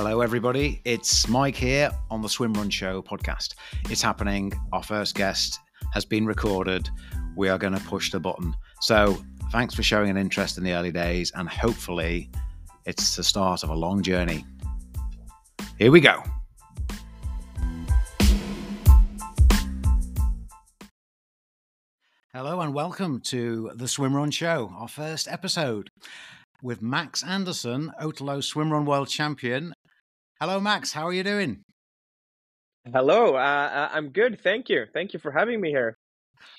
Hello, everybody. It's Mike here on the Swim Run Show podcast. It's happening. Our first guest has been recorded. We are going to push the button. So, thanks for showing an interest in the early days, and hopefully, it's the start of a long journey. Here we go. Hello, and welcome to the Swim Run Show, our first episode with Max Andersson, Ötillö Swim Run World Champion. Hello, Max. How are you doing? Hello. Uh, I'm good. Thank you. Thank you for having me here.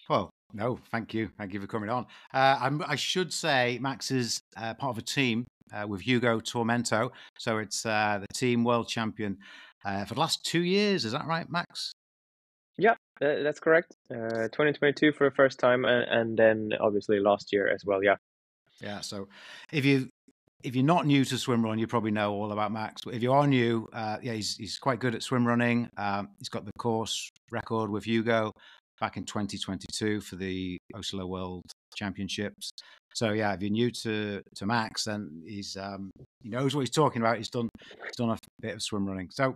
Well, no, thank you. Thank you for coming on. Uh, i should say Max is uh, part of a team uh, with Hugo Tormento. So it's uh, the team world champion uh, for the last two years. Is that right, Max? Yeah, that's correct. 2022 for the first time, and, and then obviously last year as well. Yeah. Yeah. So if you if you're not new to swim run, you probably know all about Max. But if you are new, uh, yeah, he's he's quite good at swim running. Um, he's got the course record with Hugo back in 2022 for the Oslo World Championships. So yeah, if you're new to to Max, then he's um, he knows what he's talking about. He's done he's done a bit of swim running. So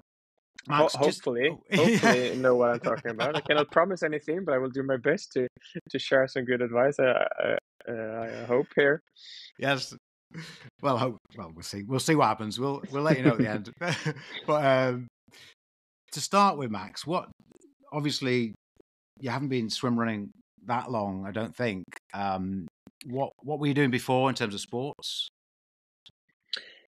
Max, hopefully, just... Oh, hopefully know what I'm talking about. I cannot promise anything, but I will do my best to to share some good advice. I, I, I hope here. Yes. Well, hope, well, we'll see. We'll see what happens. We'll we'll let you know at the end. but um, to start with, Max, what obviously you haven't been swim running that long, I don't think. Um, what what were you doing before in terms of sports?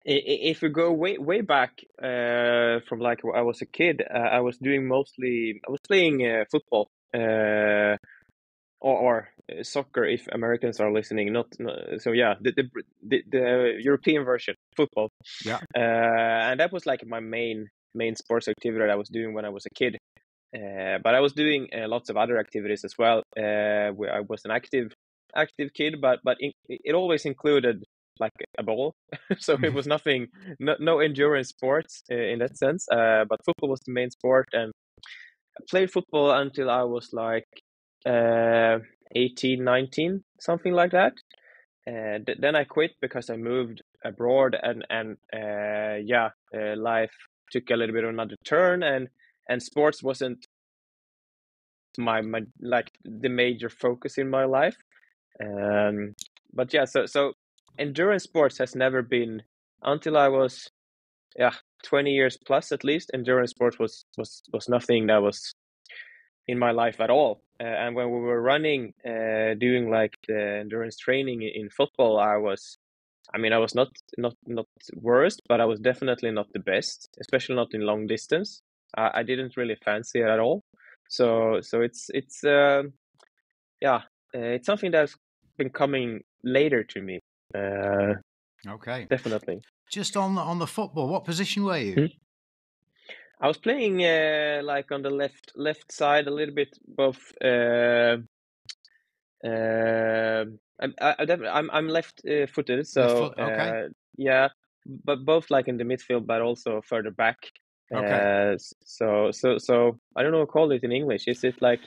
if we go way way back uh, from like I was a kid, uh, I was doing mostly I was playing uh, football uh, or, or, uh, soccer if Americans are listening. Not, so yeah, the, the, the the European version football. Yeah, uh, and that was like my main main sports activity that I was doing when I was a kid. but I was doing lots of other activities as well. where I was an active active kid, but but it, it always included like a ball. so it mm-hmm. was nothing, no, no endurance sports uh, in that sense. Uh, but football was the main sport, and I played football until I was like uh, 18, 19, something like that. And then I quit because I moved abroad, and and uh, yeah, uh, life took a little bit of another turn, and and sports wasn't my my like the major focus in my life. Um, but yeah, so so endurance sports has never been until I was yeah 20 years plus at least endurance sports was was was nothing that was in my life at all uh, and when we were running uh, doing like the endurance training in football I was I mean I was not not not worst but I was definitely not the best especially not in long distance I, I didn't really fancy it at all so so it's it's uh, yeah uh, it's something that's been coming later to me uh, okay, definitely. Just on the, on the football, what position were you? Hmm? I was playing uh, like on the left left side a little bit, both. Uh, uh, I, I, I'm I'm left uh, footed, so foot, okay. uh, yeah, but both like in the midfield, but also further back. Okay. Uh, so so so I don't know what call it in English. Is it like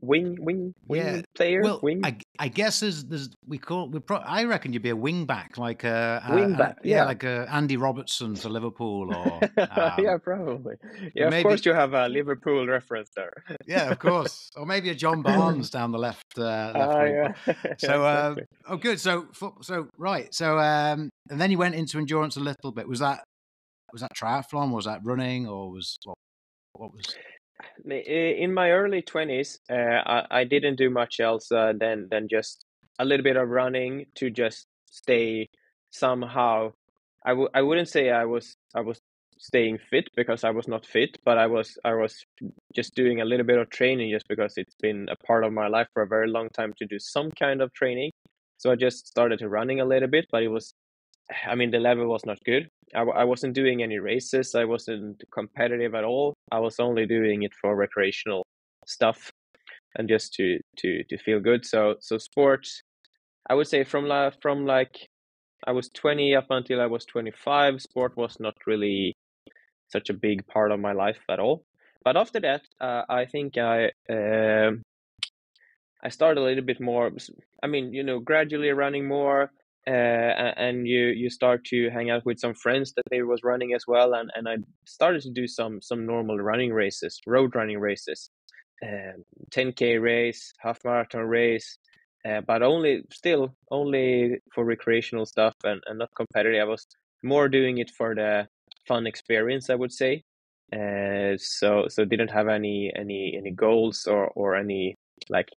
wing wing wing yeah. player well wing? I, I guess there's there's we call we pro, I reckon you'd be a wing back like a, a wing back a, yeah, yeah, like a Andy Robertson for Liverpool or um, yeah probably. Yeah maybe, of course you have a Liverpool reference there. Yeah of course. Or maybe a John Barnes down the left uh, left uh, yeah. so uh, oh good. So so right. So um and then you went into endurance a little bit. Was that was that triathlon? Was that running? Or was what, what was in my early 20s uh, I, I didn't do much else uh, than than just a little bit of running to just stay somehow. I w- I wouldn't say I was I was staying fit because I was not fit but I was I was just doing a little bit of training just because it's been a part of my life for a very long time to do some kind of training. So I just started running a little bit but it was I mean the level was not good I, I wasn't doing any races. I wasn't competitive at all. I was only doing it for recreational stuff and just to to to feel good. So so sports, I would say from la, from like I was 20 up until I was 25, sport was not really such a big part of my life at all. But after that, uh, I think I uh, I started a little bit more. I mean, you know, gradually running more, uh, and you you start to hang out with some friends that they was running as well, and and I started to do some some normal running races, road running races, um, 10k race, half marathon race, uh, but only still only for recreational stuff and, and not competitive. I was more doing it for the fun experience, I would say. Uh, so so didn't have any any any goals or or any like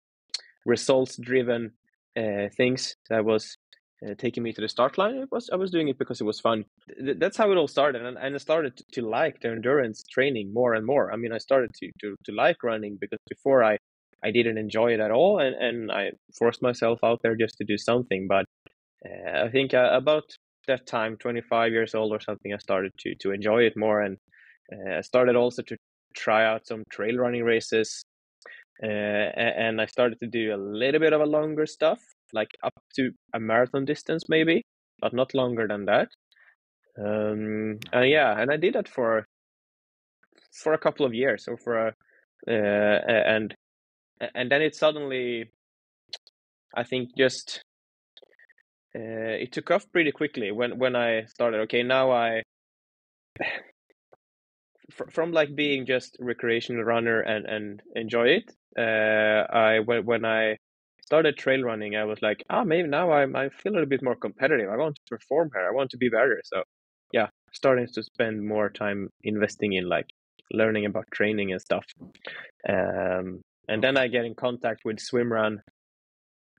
results driven uh, things that was uh, taking me to the start line. It was I was doing it because it was fun. Th- that's how it all started, and, and I started to, to, like the endurance training more and more. I mean, I started to, to to like running because before I I didn't enjoy it at all, and and I forced myself out there just to do something. But uh, I think uh, about that time, 25 years old or something, I started to to enjoy it more, and uh, I started also to try out some trail running races. Uh, and I started to do a little bit of a longer stuff, like up to a marathon distance maybe, but not longer than that. Um, and yeah, and I did that for for a couple of years, so for a, uh, and and then it suddenly, I think, just uh, it took off pretty quickly when when I started. Okay, now I from like being just recreational runner and and enjoy it. Uh, I when when I started trail running, I was like, ah, oh, maybe now I I feel a little bit more competitive. I want to perform here. I want to be better. So, yeah, starting to spend more time investing in like learning about training and stuff. Um, and then I get in contact with swimrun.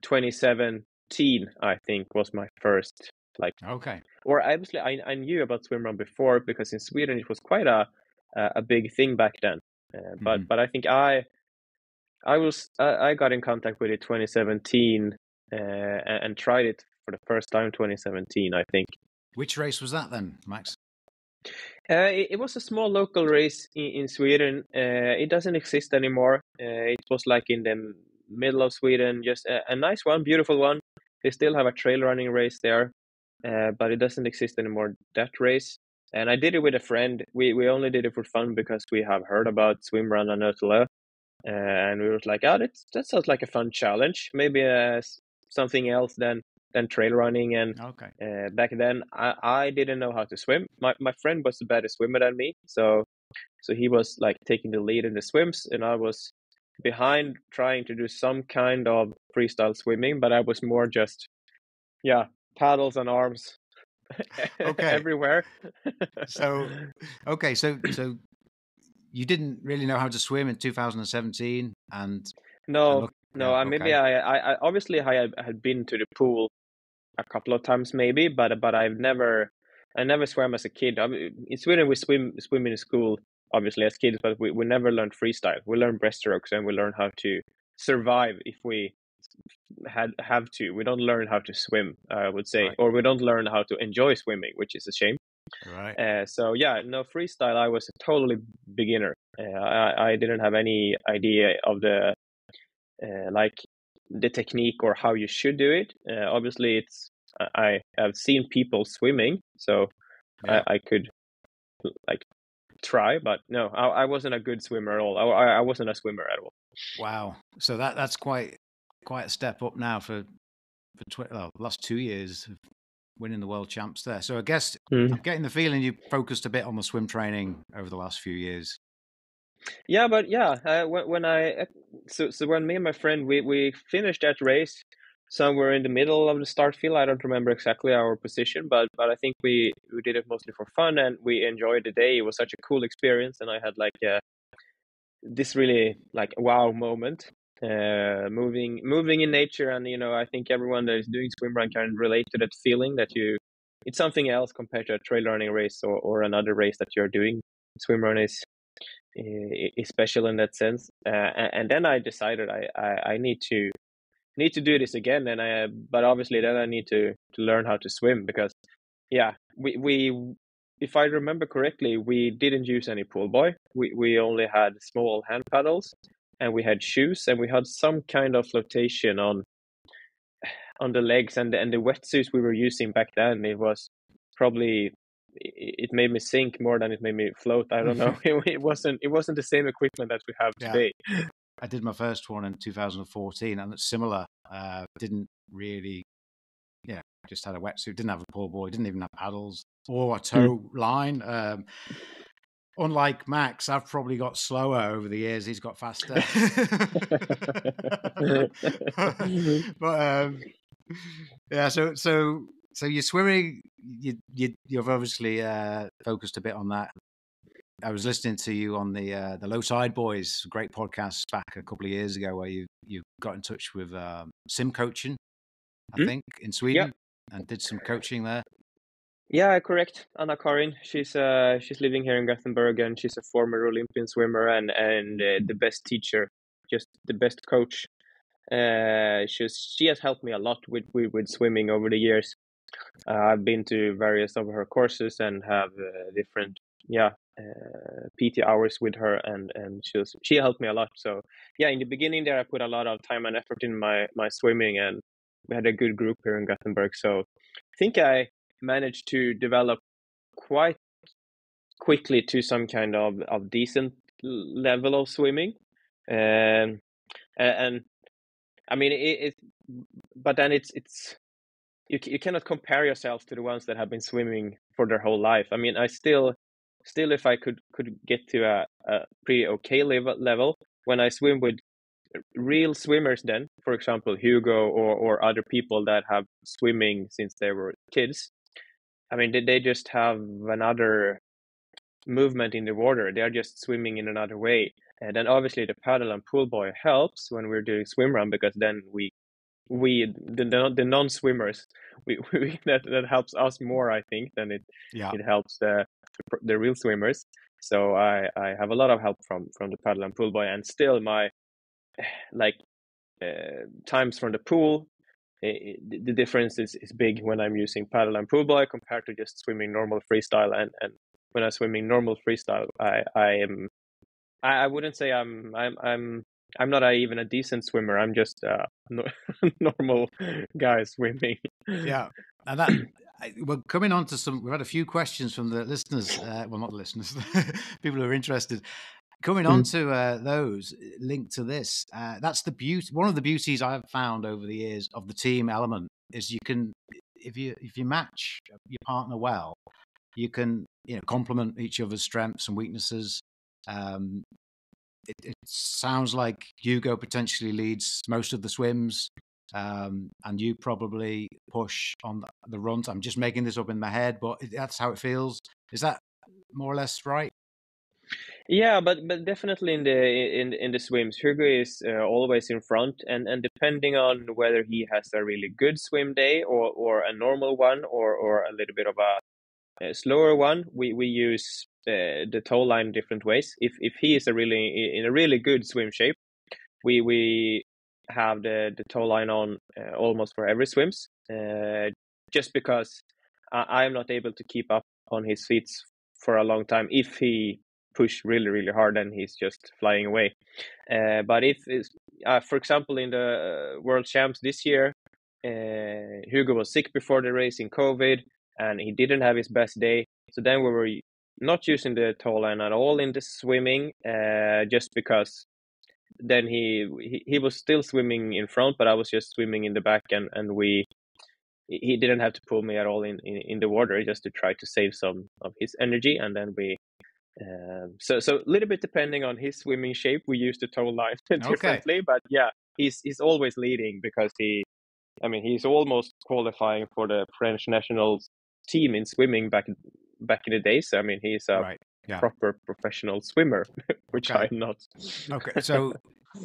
2017, I think, was my first like. Okay. Or obviously, I I knew about swimrun before because in Sweden it was quite a a big thing back then. Uh, but mm. but I think I I was I, I got in contact with it 2017 uh, and, tried it for the first time 2017 I think. Which race was that then, Max? Uh, it, it, was a small local race in, in Sweden. Uh, it doesn't exist anymore. Uh, it was like in the middle of Sweden, just a, a, nice one, beautiful one. They still have a trail running race there, uh, but it doesn't exist anymore. That race, and I did it with a friend. We we only did it for fun because we have heard about swim run and Ötillö, and we were like, oh, that that sounds like a fun challenge. Maybe uh, something else than than trail running. And okay. uh, back then, I, I didn't know how to swim. My my friend was a better swimmer than me, so so he was like taking the lead in the swims, and I was behind trying to do some kind of freestyle swimming, but I was more just yeah paddles and arms okay everywhere so okay so so you didn't really know how to swim in 2017 and no no okay. maybe I, I obviously i had been to the pool a couple of times maybe but but i've never i never swam as a kid in sweden we swim swim in school obviously as kids but we, we never learned freestyle we learned breaststrokes and we learn how to survive if we had have to we don't learn how to swim i would say right. or we don't learn how to enjoy swimming which is a shame Right. Uh, so yeah, no freestyle. I was a totally beginner. Uh, I, I didn't have any idea of the uh, like the technique or how you should do it. Uh, obviously, it's I have seen people swimming, so yeah. I, I, could like try, but no, I, I, wasn't a good swimmer at all. I, I wasn't a swimmer at all. Wow. So that that's quite quite a step up now for for tw- well, last two years winning the world champs there. So I guess mm. I'm getting the feeling you focused a bit on the swim training over the last few years. Yeah, but yeah, uh, when, when I uh, so so when me and my friend we we finished that race somewhere in the middle of the start field. I don't remember exactly our position, but but I think we we did it mostly for fun and we enjoyed the day. It was such a cool experience, and I had like a, uh, this really like wow moment uh, moving moving in nature. And you know i think everyone that is doing swim run can relate to that feeling that you it's something else compared to a trail running race or, or another race that you're doing. Swim run is is special in that sense. Uh, and then i decided I, I, I need to need to do this again. And i but obviously then i need to to learn how to swim because yeah we we if i remember correctly we didn't use any pull buoy. We we only had small hand paddles and we had shoes and we had some kind of flotation on on the legs and the, and the wetsuits we were using back then it was probably it made me sink more than it made me float i don't know it, wasn't it wasn't the same equipment that we have today yeah. i did my first one in 2014 and it's similar uh, didn't really yeah, just had a wetsuit, didn't have a pull buoy, didn't even have paddles or a tow mm. line. Um, unlike Max, I've probably got slower over the years. He's got faster. but um, yeah, so so so you're swimming. You, you you've obviously uh, focused a bit on that. I was listening to you on the uh, the Low Tide Boys, great podcast back a couple of years ago, where you you got in touch with um, Simcoachen, I mm-hmm. think, in Sweden, and did some coaching there. Yeah, correct. Anna Karin. She's uh she's living here in Gothenburg, and she's a former Olympian swimmer and and uh, the best teacher, just the best coach. Uh, she's she has helped me a lot with with, with swimming over the years. Uh, I've been to various of her courses and have uh, different yeah uh, PT hours with her, and and she was, she helped me a lot. So yeah, in the beginning there, I put a lot of time and effort in my my swimming, and we had a good group here in Gothenburg. So I think I managed to develop quite quickly to some kind of, of decent level of swimming. Um, and I mean, it, it, but then it's, it's, you, you cannot compare yourself to the ones that have been swimming for their whole life. I mean, I still, still, if I could, could get to a, a pretty okay level, level when I swim with real swimmers then for example hugo or, or other people that have swimming since they were kids I mean, did they just have another movement in the water? They are just swimming in another way. And then obviously the paddle and pull buoy helps when we're doing swim run because then we we the the non swimmers we, we that that helps us more I think than it yeah. it helps the the real swimmers. So I I have a lot of help from from the paddle and pull buoy, and still my like uh, times from the pool it, the difference is, is big when I'm using paddle and pull buoy compared to just swimming normal freestyle. And, and when I'm swimming normal freestyle, I, I am I, I wouldn't say I'm I'm I'm I'm not a, even a decent swimmer. I'm just a normal guy swimming. Yeah, and that we're coming on to some. We've had a few questions from the listeners. Uh, well, not the listeners, people who are interested. Coming mm. on to uh, those uh, linked to this, uh, that's the beauty. One of the beauties I've found over the years of the team element is you can, if you if you match your partner well, you can you know complement each other's strengths and weaknesses. Um, it, it, sounds like Hugo potentially leads most of the swims, um, and you probably push on the, the runs. I'm just making this up in my head, but that's how it feels. Is that more or less right? Yeah, but but definitely in the in in the swims, Hugo is uh, always in front, and and depending on whether he has a really good swim day or or a normal one or or a little bit of a, a slower one, we we use uh, the tow line different ways. If if he is a really in a really good swim shape, we we have the the tow line on uh, almost for every swims, uh, just because I'm not able to keep up on his feet for a long time if he push really really hard and he's just flying away. Uh, but if uh, for example in the uh, world champs this year uh, hugo was sick before the race in covid and he didn't have his best day. So then we were not using the tow line at all in the swimming uh, just because then he, he he was still swimming in front but i was just swimming in the back and and we he didn't have to pull me at all in, in, in the water just to try to save some of his energy and then we um, so, so a little bit depending on his swimming shape, we use the tow line differently. Okay. But yeah, he's he's always leading because he, I mean, he's almost qualifying for the French national team in swimming back back in the days. So, I mean, he's a right. yeah. proper professional swimmer, which okay. I'm not. okay, so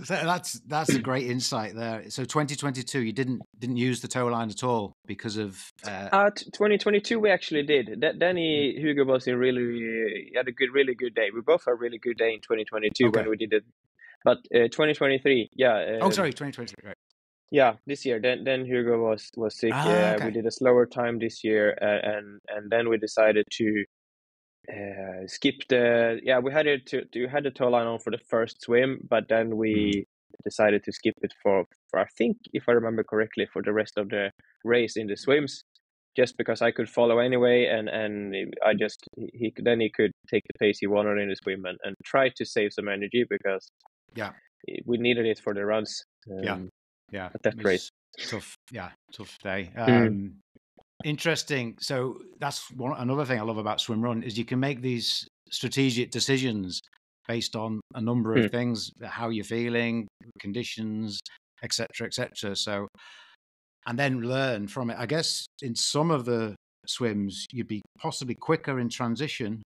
that's that's a great insight there. So 2022, you didn't didn't use the tow line at all because of. Uh... Uh, 2022, we actually did. D- Danny Hugo was in really had a good, really good day. We both had a really good day in 2022 okay. when we did it. But uh, 2023, yeah. oh, um, sorry, 2023. Right. Yeah, this year. Then then Hugo was was sick. Ah, yeah, okay. we did a slower time this year, and and then we decided to uh, skip the yeah we had it to, to had the tow line on for the first swim but then we mm. decided to skip it for, for i think if i remember correctly for the rest of the race in the swims just because i could follow anyway and and i just he then he could take the pace he wanted in the swim and, and try to save some energy because yeah we needed it for the runs um, yeah yeah, at that race. Tough, yeah, tough day. Mm. Interesting. So that's one another thing I love about swim run is you can make these strategic decisions based on a number of Mm. things, how you're feeling, conditions, etc., etc. So, and then learn from it. I guess in some of the swims, you'd be possibly quicker in transition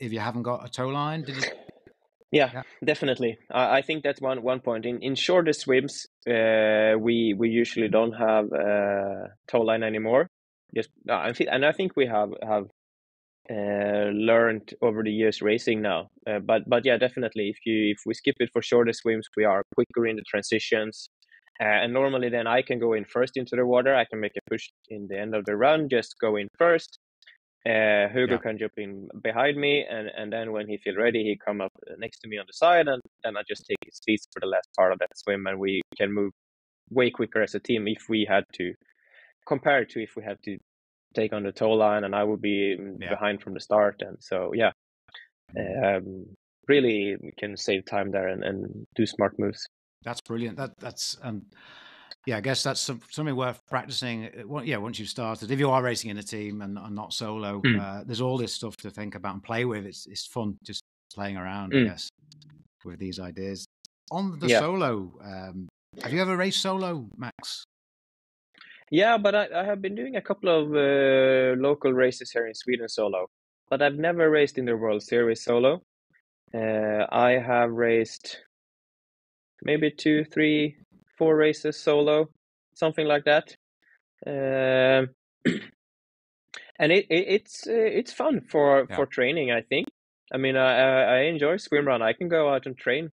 if you haven't got a tow line. Did you? Yeah, Yeah. definitely. I, I think that's one one point. In in shorter swims, uh, we we usually don't have uh, tow line anymore. Just uh, I and I think we have have uh, learned over the years racing now. Uh, but but yeah, definitely. If you if we skip it for shorter swims, we are quicker in the transitions. Uh, and normally, then I can go in first into the water. I can make a push in the end of the run, just go in first. Uh, Hugo Yeah. can jump in behind me, and, and then when he feel ready, he come up next to me on the side, and then I just take his seats for the last part of that swim, and we can move way quicker as a team if we had to compare to if we had to take on the tow line, and I would be mm, Yeah. behind from the start, and so yeah, um, really can save time there and, and do smart moves. That's brilliant. That that's um, yeah. I guess that's some, something worth practicing. uh, on- Yeah, once you've started, if you are racing in a team and, and not solo, Mm. uh, there's all this stuff to think about and play with. It's it's fun just playing around. Mm. I guess with these ideas. On the Yeah. solo, um, have you ever raced solo, Max? Yeah, but I, I have been doing a couple of uh, local races here in Sweden solo, but I've never raced in the World Series solo. Uh, I have raced maybe two, three, four races solo, something like that. Um, and it, it it's uh, it's fun for Yeah. for training. I think. I mean, I I enjoy swim run. I can go out and train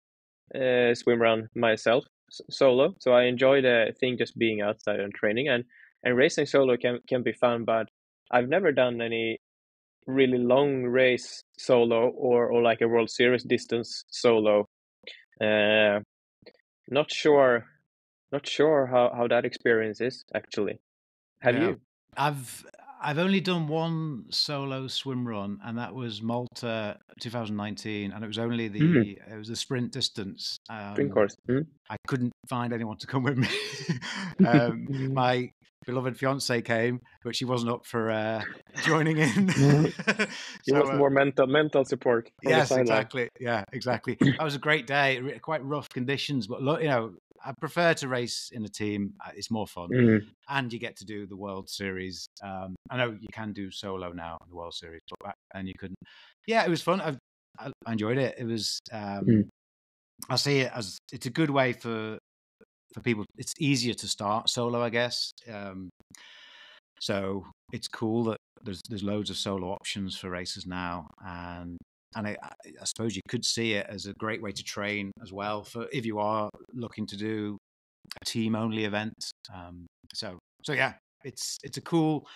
uh, swim run myself solo. So I enjoy the thing just being outside and training and and racing solo can can be fun. But I've never done any really long race solo or or like a World Series distance solo. Uh, not sure, not sure how how that experience is actually. Have Yeah. you? I've I've only done one solo swim run, and that was Malta 2019, and it was only the Mm. it was the sprint distance. Sprint Um, course. Hmm? I couldn't find anyone to come with me. um, my beloved fiance came, but she wasn't up for uh, joining in. It So, was uh, more mental mental support. yes, exactly. Yeah, exactly. That was a great day. Quite rough conditions, but look, you know, I prefer to race in a team. Uh, It's more fun, Mm. and you get to do the World Series. Um, I know you can do solo now in the World Series, but back then you couldn't. Yeah, it was fun. I, I enjoyed it. It was. Um, Mm. I see it as it's a good way for for people. It's easier to start solo, I guess. Um, so it's cool that there's there's loads of solo options for racers now, and and I, I suppose you could see it as a great way to train as well for if you are looking to do a team only event. Um, so so yeah, it's it's a cool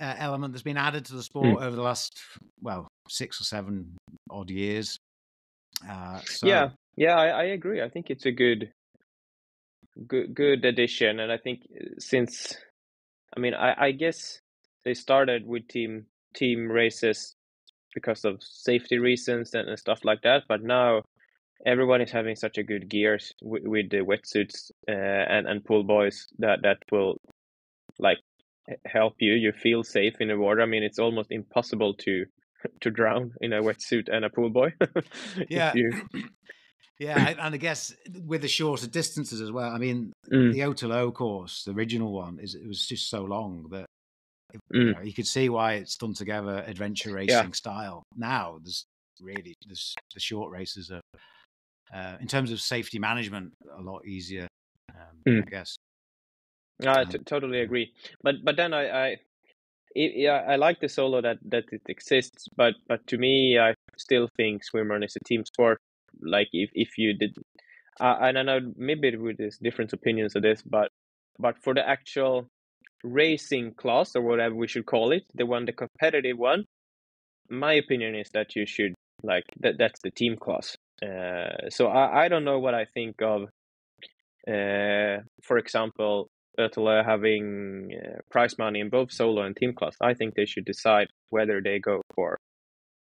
uh, element that's been added to the sport over the last well six or seven odd years. Uh, so, Yeah, yeah, I, I agree. I think it's a good, good, good addition, and I think uh, since, I mean, I, I guess they started with team team races because of safety reasons and, and stuff like that, but now everyone is having such a good gears with, with the wetsuits uh, and and pull buoys that that will like help you. You feel safe in the water. I mean, it's almost impossible to to drown in a wetsuit and a pull buoy. Yeah, you- yeah, and I guess with the shorter distances as well. I mean, Mm, the Ötillö course, the original one, is it was just so long that you, Mm. know, you could see why it's done together adventure racing style. Now there's really there's the short races are uh, in terms of safety management a lot easier. Um, Mm. I guess. I Um, totally agree. But but then I, I it, yeah I like the solo that that it exists. But but to me I still think swimrun is a team sport. Like if if you did, uh, and I know maybe with there's different opinions of this, but but for the actual racing class or whatever we should call it, the one the competitive one, my opinion is that you should like that that's the team class. Uh, so I I don't know what I think of. Uh, for example, Ötillö having uh, prize money in both solo and team class, I think they should decide whether they go for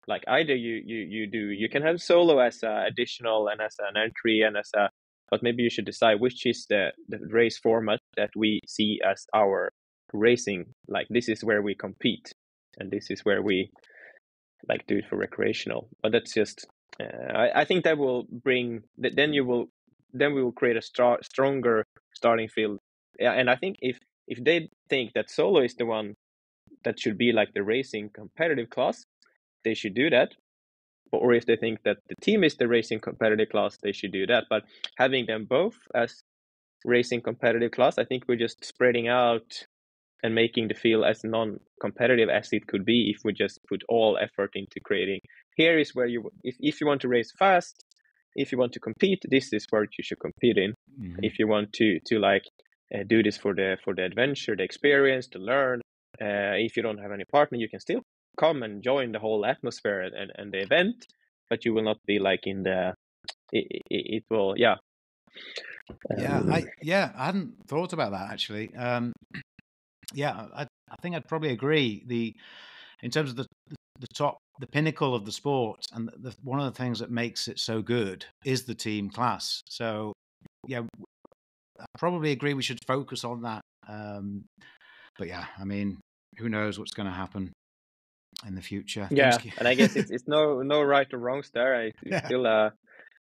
like either you you you do you can have solo as a additional and as an entry and as a but maybe you should decide which is the, the race format that we see as our racing. Like this is where we compete, and this is where we like do it for recreational. But that's just uh, I, I think that will bring then you will then we will create a stra- stronger starting field. Yeah, and I think if if they think that solo is the one that should be like the racing competitive class, they should do that. Or if they think that the team is the racing competitive class, they should do that. But having them both as racing competitive class, I think we're just spreading out and making the field as non-competitive as it could be if we just put all effort into creating. Here is where you, if if you want to race fast, if you want to compete, this is where you should compete in. Mm-hmm. If you want to to like uh, do this for the for the adventure, the experience, to learn. Uh, if you don't have any partner, you can still come and join the whole atmosphere and, and the event, but you will not be like in the. It, it, it will, yeah. Yeah, um, I yeah, I hadn't thought about that actually. Um, yeah, I, I think I'd probably agree. The in terms of the the top, the pinnacle of the sport, and the, one of the things that makes it so good is the team class. So, yeah, I probably agree. We should focus on that. Um, but yeah, I mean, who knows what's going to happen in the future? Yeah, and I guess it's it's no no right or wrongs there. I yeah. still uh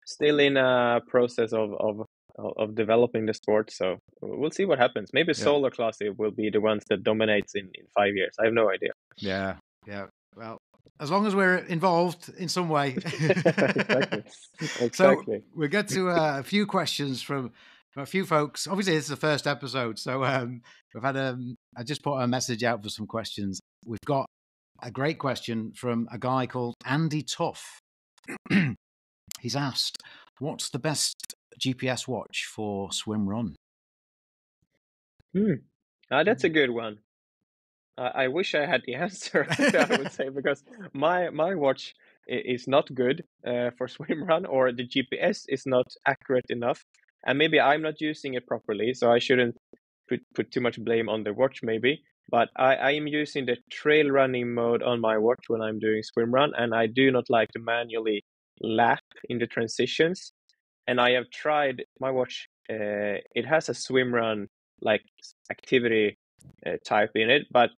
still in a process of of of developing the sport. So we'll see what happens. Maybe yeah. solo classic will be the ones that dominates in in five years. I have no idea. Yeah, yeah. Well, as long as we're involved in some way. exactly. exactly. So we'll get to uh, a few questions from a few folks. Obviously, this is the first episode, so um, we've had a. Um, I just put a message out for some questions. We've got a great question from a guy called Andy Tuff. He's asked, "What's the best GPS watch for swim run?" Hmm, uh, that's a good one. Uh, I wish I had the answer. I would say because my my watch is not good uh, for swim run, or the GPS is not accurate enough and maybe I'm not using it properly, so I shouldn't put put too much blame on the watch maybe. But I, I am using the trail running mode on my watch when I'm doing swim run, and I do not like to manually lap in the transitions. And I have tried my watch; uh, it has a swim run like activity uh, type in it, but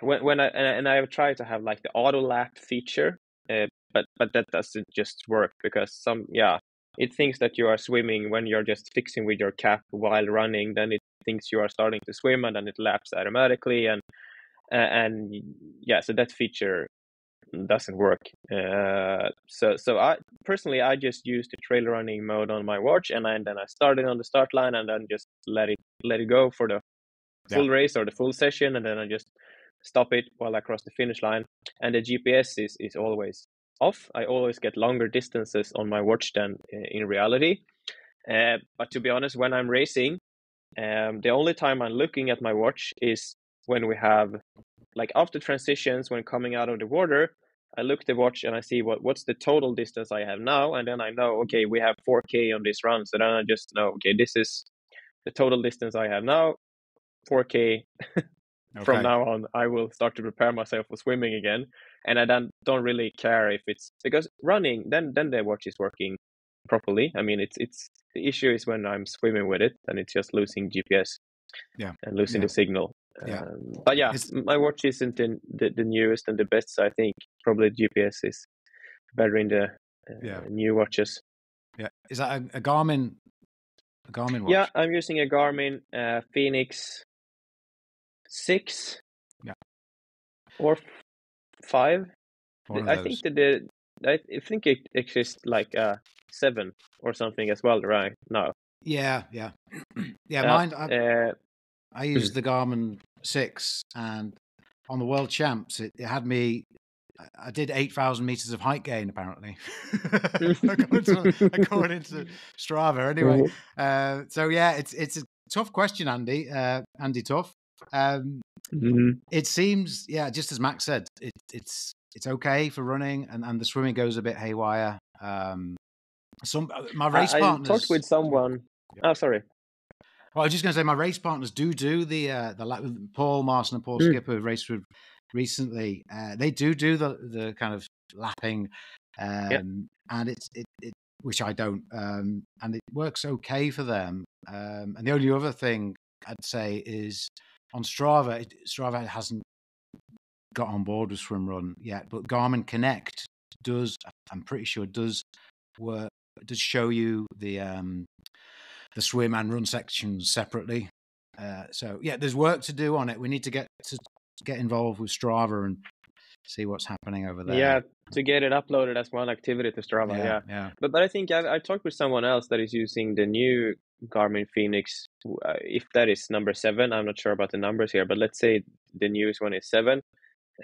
when when I and I have tried to have like the auto lap feature, uh, but but that doesn't just work because some yeah it thinks that you are swimming when you're just fixing with your cap while running then it thinks you are starting to swim and then it laps automatically and and yeah so that feature doesn't work uh, so so i personally i just use the trail running mode on my watch and, I, then i started on the start line and then just let it let it go for the full yeah. race or the full session and then i just stop it while i cross the finish line and the gps is is always off. I always get longer distances on my watch than in reality. Uh, but to be honest, when I'm racing, um, the only time I'm looking at my watch is when we have, like after transitions, when coming out of the water, I look the watch and I see what what's the total distance I have now, and then I know okay we have 4k on this run, so then I just know okay this is the total distance I have now, 4k. Okay. From now on, I will start to prepare myself for swimming again, and I don't don't really care if it's because running then then the watch is working properly. I mean, it's it's the issue is when I'm swimming with it and it's just losing GPS, yeah, and losing yeah. the signal. Yeah. Um, but yeah, it's... my watch isn't in the, the newest and the best. So I think probably GPS is better in the uh, yeah. new watches. Yeah, is that a, a Garmin? A Garmin watch? Yeah, I'm using a Garmin uh, Fenix six. Yeah. Or five. I think that the I think it exists like uh seven or something as well, right now. Yeah, yeah, yeah. Uh, mine. I, uh, I used the Garmin six, and on the World Champs, it, it had me. I did eight thousand meters of height gain apparently, according, to, Strava. Anyway, uh, so yeah, it's it's a tough question, Andy. Uh, Andy Tough. Um, mm-hmm. It seems, yeah, just as Max said, it, it's it's okay for running, and, and the swimming goes a bit haywire. Um, some uh, my race I, partners. I talked with someone. Yeah. Oh, sorry. Well, I was just going to say my race partners do do the uh, the Paul Marson and Paul mm. Skipper raced with recently. Uh, they do do the the kind of lapping, um, and it's it, it which I don't, um, and it works okay for them. Um, and the only other thing I'd say is on Strava, it, Strava hasn't got on board with SwimRun yet, but Garmin Connect does. I'm pretty sure does work does show you the um, the swim and run sections separately. Uh, so yeah, there's work to do on it. We need to get to get involved with Strava and see what's happening over there. Yeah, to get it uploaded as one activity to Strava. yeah, Yeah, yeah. but but I think I, I talked with someone else that is using the new Garmin Fenix. Uh, if that is number seven, I'm not sure about the numbers here, but let's say the newest one is seven.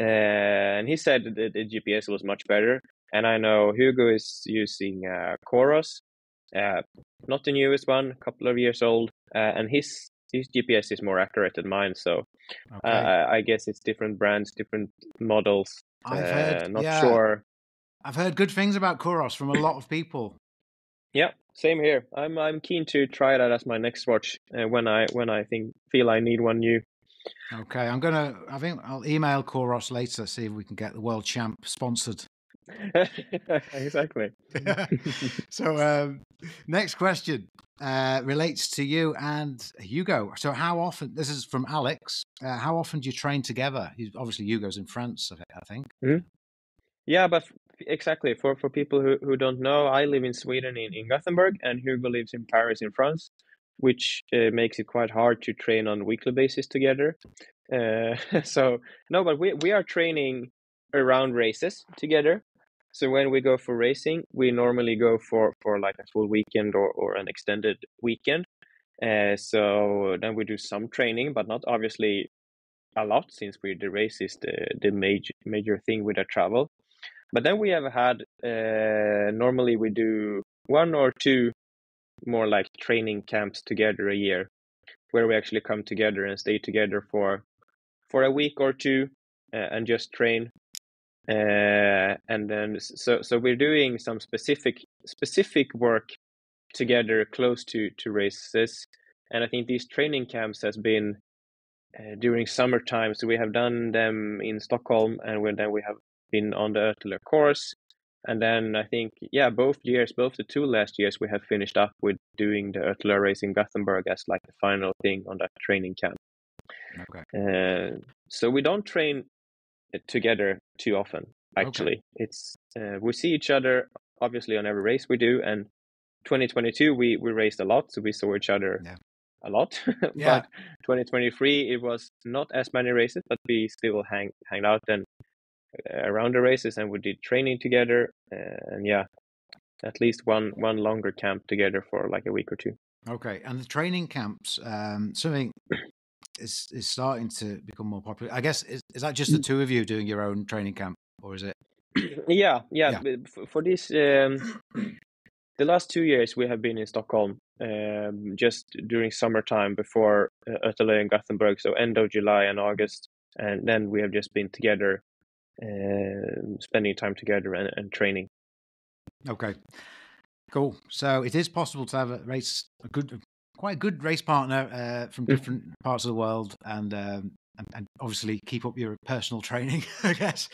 Uh, and he said that the GPS was much better. And I know Hugo is using uh, Coros, uh, not the newest one, a couple of years old, uh, and his his GPS is more accurate than mine. So Okay. uh, I guess it's different brands, different models. I've uh, heard, not yeah, sure. I've heard good things about Coros from a lot of people. Yeah, same here. I'm I'm keen to try that as my next watch uh, when I when I think feel I need one new. Okay, I'm gonna. I think I'll email Coros later see if we can get the world champ sponsored. exactly. so, um, next question uh, relates to you and Hugo. So, how often? This is from Alex. Uh, how often do you train together? He's, obviously, Hugo's in France, I thi- I think. Yeah, but f- exactly for for people who, who don't know, I live in Sweden in, in Gothenburg, and Hugo lives in Paris in France, which uh, makes it quite hard to train on a weekly basis together. Uh, so no, but we we are training around races together. So when we go for racing, we normally go for for like a full weekend or or an extended weekend. Uh, so then we do some training, but not obviously a lot, since we the race is the the major major thing with the travel. But then we have had uh, normally we do one or two more like training camps together a year, where we actually come together and stay together for for a week or two uh, and just train. Uh, and then so so we're doing some specific specific work together close to to races. And I think these training camps has been uh, during summertime. So we have done them in Stockholm, and we, then we have been on the Ötillö course. And then I think, yeah, both years, both the two last years, we have finished up with doing the Ötillö race in Gothenburg as like the final thing on that training camp. Okay. Uh, so we don't train uh, together too often. Actually, it's uh, we see each other obviously on every race we do, and 2022 we we raced a lot, so we saw each other Yeah. a lot. Yeah. but 2023 it was not as many races, but we still hang hang out and uh, around the races, and we did training together, and yeah, at least one one longer camp together for like a week or two. Okay. And the training camps, um, something is is starting to become more popular. I guess is, is that just the two of you doing your own training camp, or is it? yeah, yeah. Yeah. but f- For this, um, the last two years we have been in Stockholm, um, just during summertime before uh, Ötillö and Gothenburg, so end of July and August, and then we have just been together, uh, spending time together and, and training. Okay. Cool. So it is possible to have a race, a good, quite a good race partner uh, from different parts of the world, and, um, and and obviously keep up your personal training. I guess.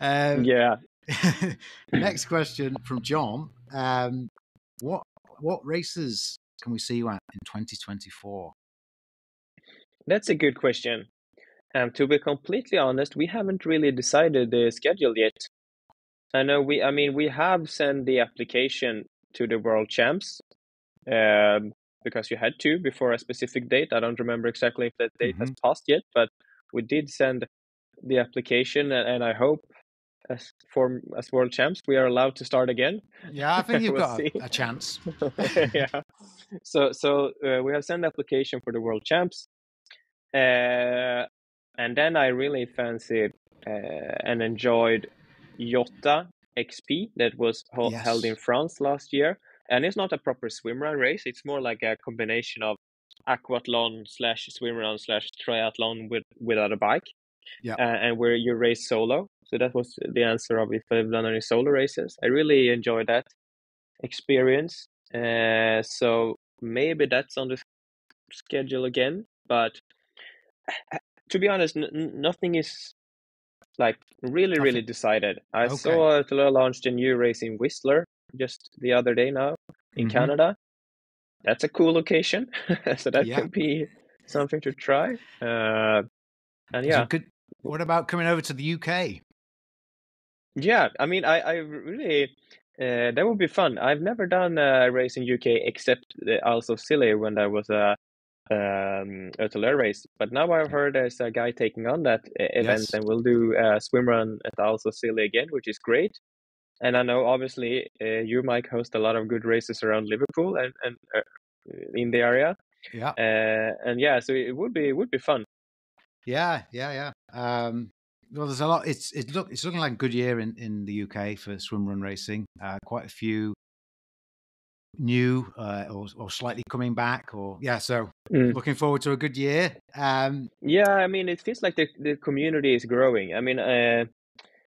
Um, Yeah, next question from John. Um, what what races can we see you at in 2024? that's a good question. And to be completely honest, we haven't really decided the schedule yet. I know we, I mean, we have sent the application to the world champs um, because you had to before a specific date. I don't remember exactly if that date has passed yet, but we did send the application, and, and I hope as for as world champs we are allowed to start again. Yeah, I think you've We'll got see. a, chance. yeah. So so uh, we have sent the application for the world champs, uh, and then I really fancied uh, and enjoyed Jota XP that was ho- Yes. held in France last year, and it's not a proper swim run race. It's more like a combination of aquathlon slash swim run slash triathlon with without a bike. Yeah. Uh, and where you race solo. So that was the answer of if I've done any solo races. I really enjoyed that experience. Uh, so maybe that's on the schedule again. But to be honest, n- nothing is like really, really decided. I Okay. saw Tula launched a new race in Whistler just the other day now in Mhm. Canada. That's a cool location, so that Yeah. can be something to try. Uh, and So yeah, good. What about coming over to the UK? yeah. I mean, I, I really uh, that would be fun. I've never done a race in UK except the Isles of Scilly when there was a um Ötillö race. But now I've heard there's a guy taking on that uh, event, Yes. and we'll do a swim run at Isles of Scilly again, which is great. And I know obviously uh, you, Mike, host a lot of good races around Liverpool and and uh, in the area. Yeah. Uh, and yeah, so it would be it would be fun. Yeah, yeah, yeah. Um, well, there's a lot. It's it look it's looking like a good year in, in the UK for swim run racing. Uh, quite a few new uh, or or slightly coming back, or yeah. So Mm. looking forward to a good year. Um, Yeah, I mean, it feels like the the community is growing. I mean, uh,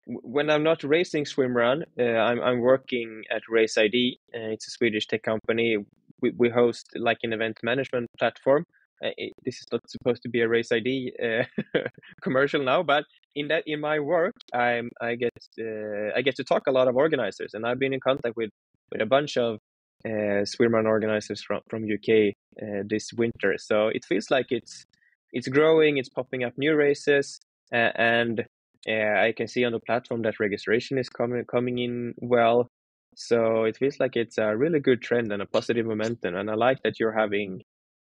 when I'm not racing swim run, uh, I'm I'm working at Race ID. Uh, it's a Swedish tech company. We we host like an event management platform. Uh, it, this is not supposed to be a Race ID uh, commercial now, but in that in my work, I'm I get uh, I get to talk a lot of organizers, and I've been in contact with with a bunch of uh, swim run organizers from from UK this winter. So it feels like it's it's growing, it's popping up new races, and uh, I can see on the platform that registration is coming coming in well. So it feels like it's a really good trend and a positive momentum, and I like that you're having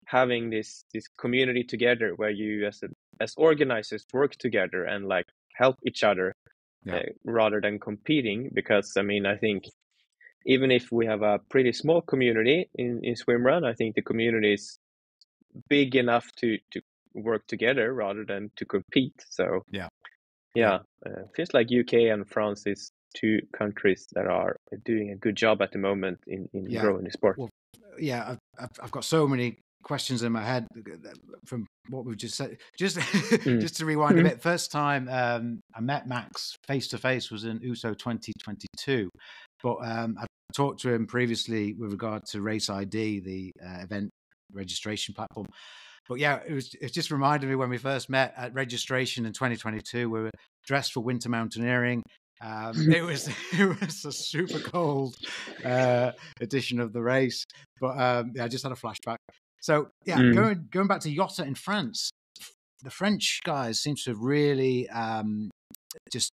having this this community together where you as a, as organizers work together and like help each other Yeah. uh, rather than competing. Because I mean, I think even if we have a pretty small community in in swimrun, I think the community is big enough to to work together rather than to compete. So Yeah. Yeah, uh, feels like UK and France is two countries that are doing a good job at the moment in in Yeah. growing the sport. Well, yeah, I've, I've, got so many questions in my head from what we've just said. Just just to rewind a Mhm. bit. First time um, I met Max face to face was in USO 2022, but um, I talked to him previously with regard to Race ID, the uh, event registration platform. But yeah, it was it just reminded me when we first met at registration in 2022. We were dressed for winter mountaineering. Um, it was it was a super cold uh, edition of the race, but um, yeah, I just had a flashback. So yeah, Mm. going going back to Yotta in France, the French guys seem to have really um, just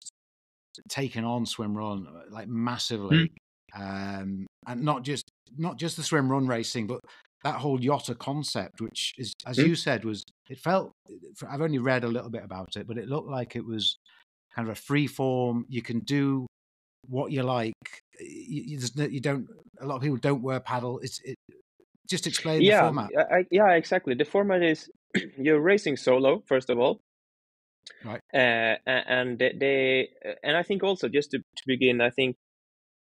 taken on swim run uh, like massively, um, and not just not just the swim run racing, but that whole Yotta concept, which is as Mm. you said was it felt. I've only read a little bit about it, but it looked like it was kind of a free form. You can do what you like. You, you, you don't. A lot of people don't wear paddle. It's it, just explain the format. I- yeah, exactly. The format is you're racing solo first of all, Right. Uh, and they, they and I think also just to, to begin, I think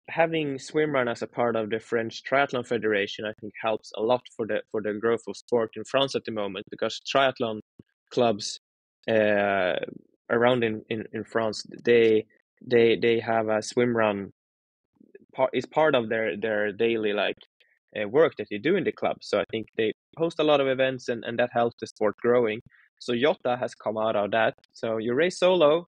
having swimrun as a part of the French Triathlon Federation, I think helps a lot for the for the growth of sport in France at the moment because triathlon clubs uh, around in, in, in France they they they have a swimrun part is part of their their daily like uh, work that they do in the club. So I think they host a lot of events and, and that helps the sport growing. So Yotta has come out of that. So you race solo,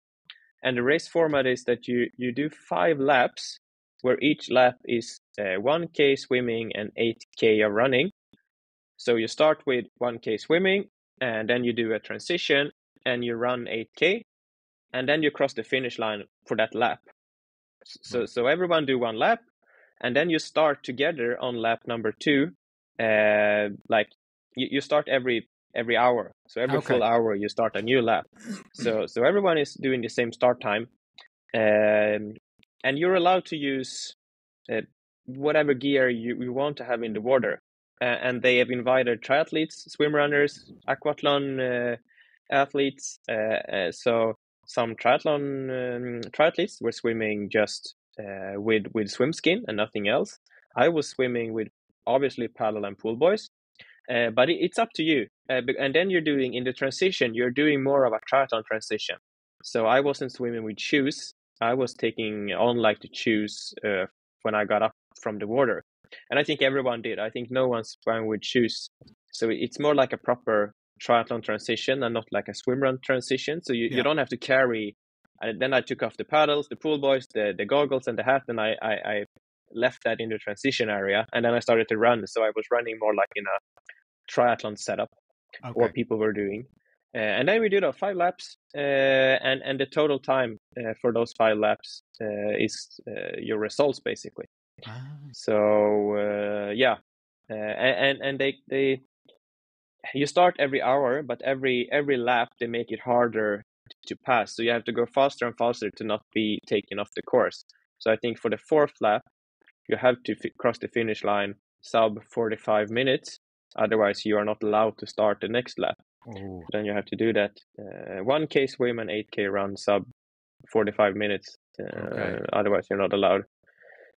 and the race format is that you you do five laps, where each lap is uh, 1k swimming and 8k of running. So you start with 1k swimming, and then you do a transition, and you run 8k, and then you cross the finish line for that lap. So so everyone do one lap, and then you start together on lap number two. Uh, like you, you start every every hour. So every Okay. full hour you start a new lap. So so everyone is doing the same start time, um, and you're allowed to use uh, whatever gear you, you want to have in the water. Uh, and they have invited triathletes, swim runners, aquathlon uh, athletes. Uh, uh, so some triathlon um, triathletes were swimming just uh, with with swim skin and nothing else. I was swimming with obviously paddle and pull buoys, but it, it's up to you. And then you're doing in the transition, you're doing more of a triathlon transition. So I wasn't swimming with shoes. I was taking on like the shoes uh, when I got up from the water, and I think everyone did. I think no one swam with shoes. So it's more like a proper triathlon transition and not like a swim run transition. So you, Yeah. you don't have to carry. And then I took off the paddles, the pull buoys, the, the goggles, and the hat, and I, I, I left that in the transition area, and then I started to run. So I was running more like in a triathlon setup, okay. or people were doing. Uh, and then we do the five laps, uh, and and the total time uh, for those five laps uh, is uh, your results basically. Ah. So yeah, and and they they you start every hour, but every every lap they make it harder to pass. So you have to go faster and faster to not be taken off the course. So I think for the fourth lap, you have to f- cross the finish line sub 45 minutes. Otherwise, you are not allowed to start the next lap. Oh. Then you have to do that uh, 1K swim and 8K run sub 45 minutes. Uh, okay. Otherwise, you're not allowed.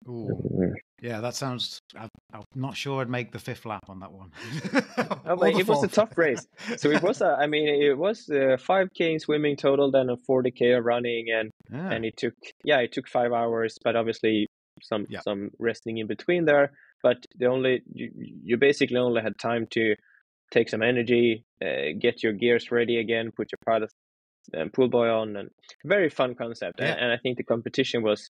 Mm-hmm. Yeah, that sounds. I'm, I'm, not sure I'd make the fifth lap on that one. it was a tough race. So it was a. I mean, it was a 5k in swimming total, then a 40k running, and yeah. and it took yeah, it took five hours, but obviously some yeah. some resting in between there. But the only you, you basically only had time to take some energy, uh, get your gears ready again, put your product and pull buoy on, and very fun concept. Yeah. And, and I think the competition was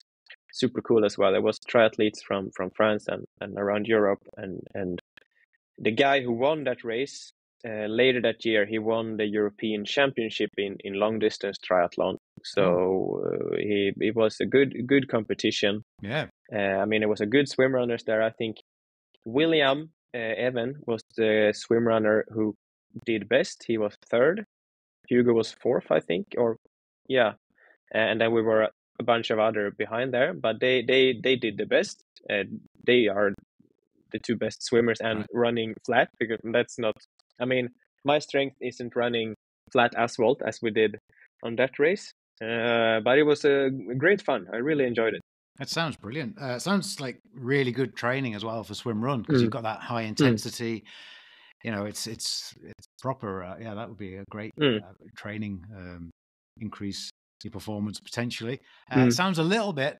super cool as well. There was triathletes from from France and, and around Europe, and and the guy who won that race uh, later that year, he won the European Championship in, in long distance triathlon. So uh, he it was a good good competition. Yeah, uh, I mean it was a good swim runners there. I think William Evan was the swim runner who did best. He was third. Hugo was fourth, I think, or yeah, and then we were a bunch of other behind there, but they they they did the best. and they are the two best swimmers and right. running flat because that's not. I mean, my strength isn't running flat asphalt as we did on that race, uh, but it was a great fun. I really enjoyed it. That sounds brilliant. Uh, sounds like really good training as well for swim run because mm. you've got that high mm. intensity. Mm. You know, it's it's it's proper. Uh, yeah, that would be a great mm. uh, training um, increase your performance potentially. Uh, mm. It sounds a little bit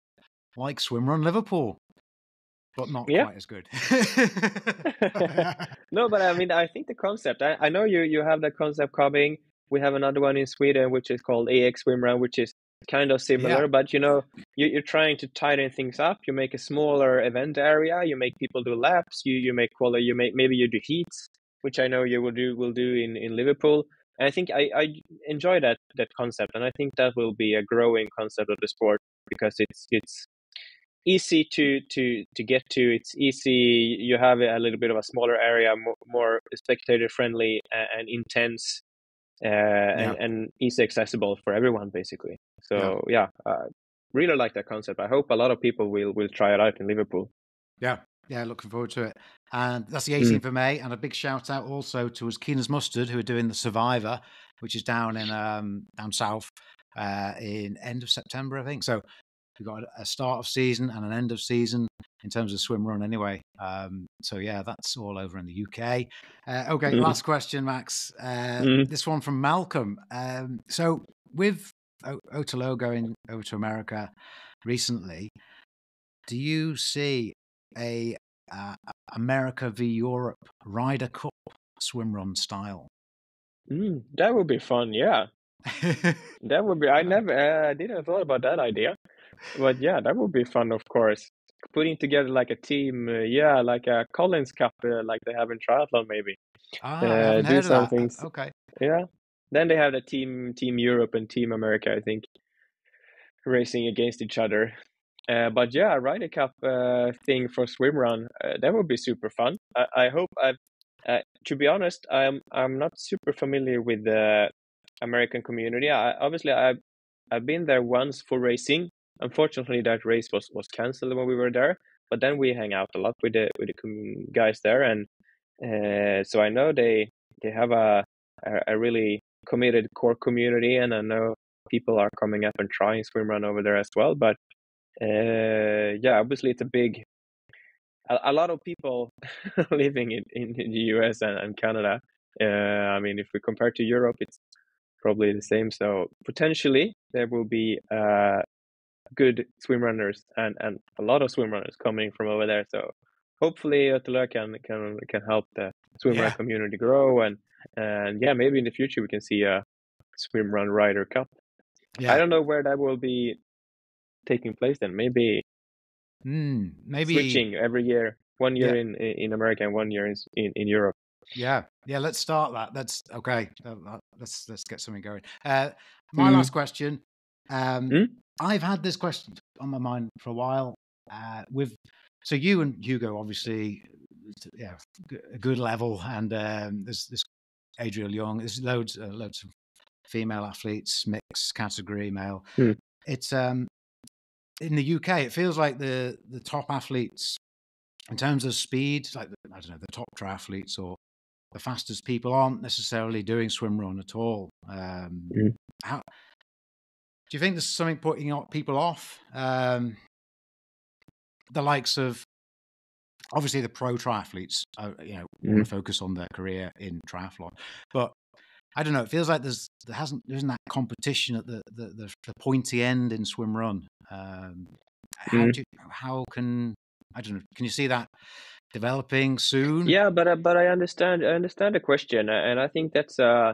like swim run Liverpool, but not yeah. quite as good. no, but I mean, I think the concept. I, I know you you have that concept coming. We have another one in Sweden, which is called AX Swim Run, which is kind of similar, yeah. but you know, you, you're trying to tighten things up. You make a smaller event area. You make people do laps. You you make quality. You make maybe you do heats, which I know you will do will do in in Liverpool. And I think I, I enjoy that that concept, and I think that will be a growing concept of the sport because it's it's easy to to to get to. It's easy. You have a little bit of a smaller area, more, more spectator friendly and, and intense, uh, yeah. and, and, easy accessible for everyone, basically. So yeah, yeah uh, really like that concept. I hope a lot of people will will try it out in Liverpool. Yeah, yeah, looking forward to it. And that's the 18th mm. of May. And a big shout out also to us Keen as Mustard, who are doing the Survivor, which is down in um, down south uh, in end of September, I think. So we've got a start of season and an end of season in terms of swim run anyway. Um, so yeah, that's all over in the UK. Uh, okay, mm. last question, Max. Uh, mm. This one from Malcolm. Um, so with o- Ötillö going over to America recently, do you see a uh, America v Europe Ryder Cup swim run style. Mm, that would be fun. Yeah, that would be. I never. Uh, I didn't thought about that idea, but yeah, that would be fun. Of course, putting together like a team. Uh, yeah, like a Collins Cup, uh, like they have in triathlon, maybe. Ah, uh, do some things. Okay. Yeah. Then they have the team Team Europe and Team America. I think racing against each other. Uh, but yeah, Ryder Cup uh, thing for swimrun uh, that would be super fun. I, I hope I've. Uh, to be honest, I'm I'm not super familiar with the American community. I, obviously, I've I've been there once for racing. Unfortunately, that race was was cancelled when we were there. But then we hang out a lot with the with the guys there, and uh, so I know they they have a, a a really committed core community, and I know people are coming up and trying swim run over there as well. But uh, yeah, obviously it's a big, a, a lot of people living in, in, in, the US and, and Canada. Uh, I mean, if we compare to Europe, it's probably the same. So potentially there will be uh, good swim runners and, and a lot of swim runners coming from over there. So hopefully Ötillö can can can help the swim yeah. run community grow and and yeah, maybe in the future we can see a swim run Ryder Cup. Yeah. I don't know where that will be taking place then maybe Mm, maybe switching every year. One year yeah. in in America and one year in in, in Europe. Yeah, yeah. Let's start that. That's okay. Let's let's get something going. Uh, my mm. last question. Um, mm? I've had this question on my mind for a while. Uh, with so you and Hugo, obviously, yeah, a good level, and um, there's this Adriel Young. There's loads, uh, loads of female athletes, mixed category, male. Mm. It's um, in the UK. It feels like the the top athletes, in terms of speed, like the, I don't know, the top triathletes or the fastest people aren't necessarily doing swim run at all. Um, mm. How do you think there's something putting people off? Um, the likes of obviously the pro triathletes, uh, you know, mm. focus on their career in triathlon, but I don't know. It feels like there's there hasn't there isn't that competition at the the, the, the pointy end in swim run. Um, how mm. do you, how can I don't know? Can you see that developing soon? Yeah, but uh, but I understand I understand the question, and I think that's uh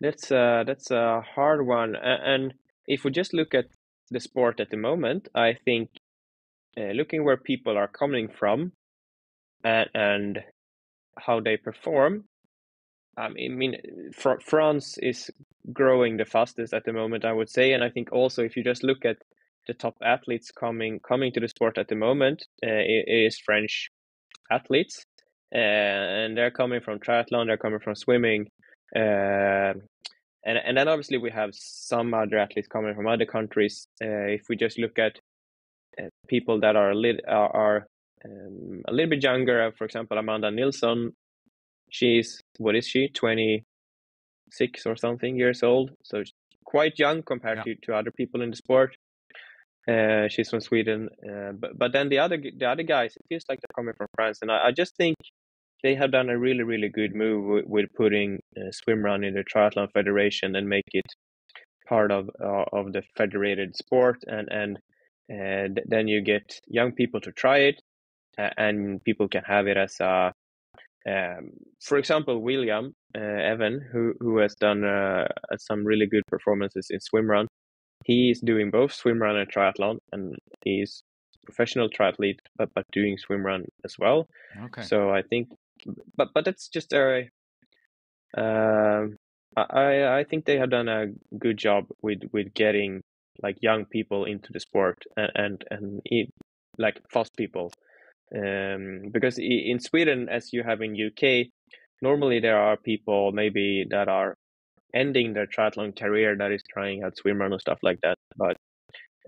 that's uh that's a hard one. And if we just look at the sport at the moment, I think uh, looking where people are coming from and, and how they perform. I mean, fr- France is growing the fastest at the moment, I would say, and I think also if you just look at the top athletes coming coming to the sport at the moment, uh, it is French athletes, uh, and they're coming from triathlon, they're coming from swimming, uh, and and then obviously we have some other athletes coming from other countries. Uh, if we just look at uh, people that are a little are, are um, a little bit younger. For example, Amanda Nilsson, she's what is she? Twenty six or something years old, so quite young compared yeah. to, to other people in the sport. Uh, she's from Sweden, uh, but but then the other the other guys, it feels like they're coming from France, and I, I just think they have done a really really good move with, with putting uh, swim run in the triathlon federation and make it part of uh, of the federated sport and and and then you get young people to try it and people can have it as a um, for example william uh, evan who who has done uh, some really good performances in swim run. Is doing both swim run and triathlon and he's professional triathlete but, but doing swim run as well. Okay. So i think but but that's just a uh, I I think they have done a good job with with getting like young people into the sport and and, and like fast people. Um, because in Sweden as you have in UK normally there are people maybe that are ending their triathlon career that is trying out swimrun and stuff like that but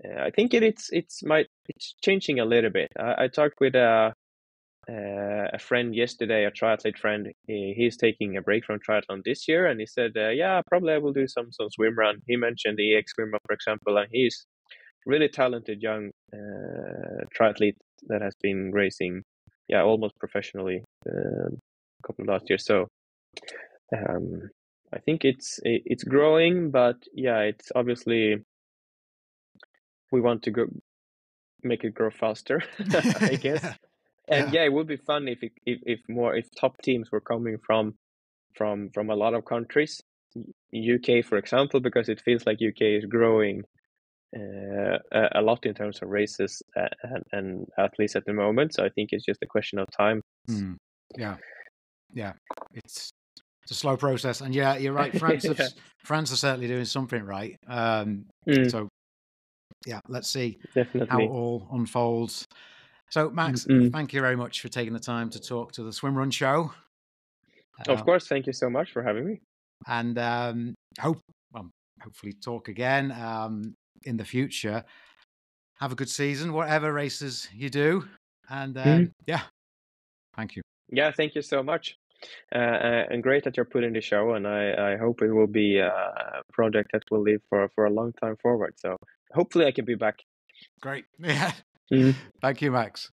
uh, I think it, it's it's might it's changing a little bit. I, I talked with a uh, a friend yesterday, a triathlete friend, he, he's taking a break from triathlon this year, and he said, uh, "Yeah, probably I will do some some swim run." He mentioned the EX swimmer, for example, and he's really talented young uh, triathlete that has been racing, yeah, almost professionally uh, a couple of last years. So um, I think it's it's growing, but yeah, it's obviously we want to go make it grow faster, I guess. And yeah. yeah, it would be fun if, it, if if more if top teams were coming from from from a lot of countries, UK for example, because it feels like UK is growing uh, a, lot in terms of races and, and, athletes at the moment. So I think it's just a question of time. Mm. Yeah, yeah, it's it's a slow process, and yeah, you're right. France, yeah. France are certainly doing something right. Um, mm. So yeah, let's see Definitely. how it all unfolds. So, Max, mm-hmm. thank you very much for taking the time to talk to the Swim Run Show. Of uh, course, thank you so much for having me. And um, hope, well, hopefully, talk again um, in the future. Have a good season, whatever races you do. And um, mm-hmm. yeah, thank you. Yeah, thank you so much. Uh, uh, and great that you're putting the show, and I, I hope it will be a project that will live for, for a long time forward. So hopefully, I can be back. Great. Yeah. Mm. Thank you, Max.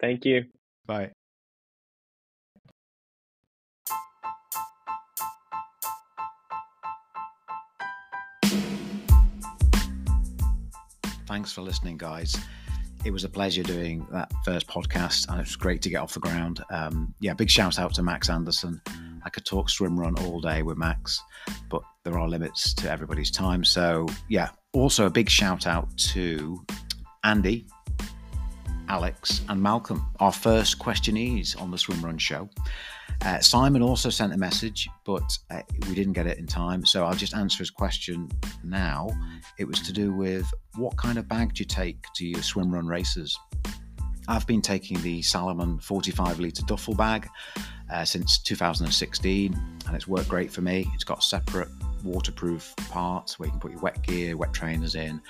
Thank you. Bye. Thanks for listening, guys. It was a pleasure doing that first podcast, and it was great to get off the ground. Um, yeah, big shout out to Max Andersson. I could talk swim run all day with Max, but there are limits to everybody's time. So, yeah, also a big shout out to Andy Alex, and Malcolm, our first questionees on the Swim Run show. Uh, Simon also sent a message, but uh, we didn't get it in time, so I'll just answer his question now. It was to do with what kind of bag do you take to your swim run races? I've been taking the Salomon 45 litre duffel bag uh, since 2016, and it's worked great for me. It's got separate waterproof parts where you can put your wet gear, wet trainers in,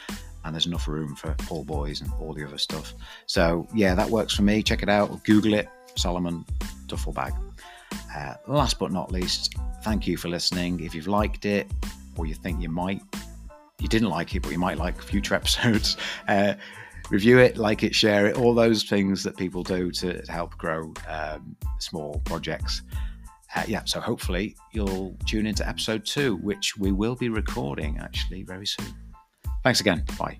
and there's enough room for pull buoys and all the other stuff. So, yeah, that works for me. Check it out, Google it Salomon duffel bag. Uh, last but not least, thank you for listening. If you've liked it, or you think you might, you didn't like it, but you might like future episodes, uh, review it, like it, share it, all those things that people do to help grow um, small projects. Uh, yeah, so hopefully you'll tune into episode two, which we will be recording actually very soon. Thanks again. Bye.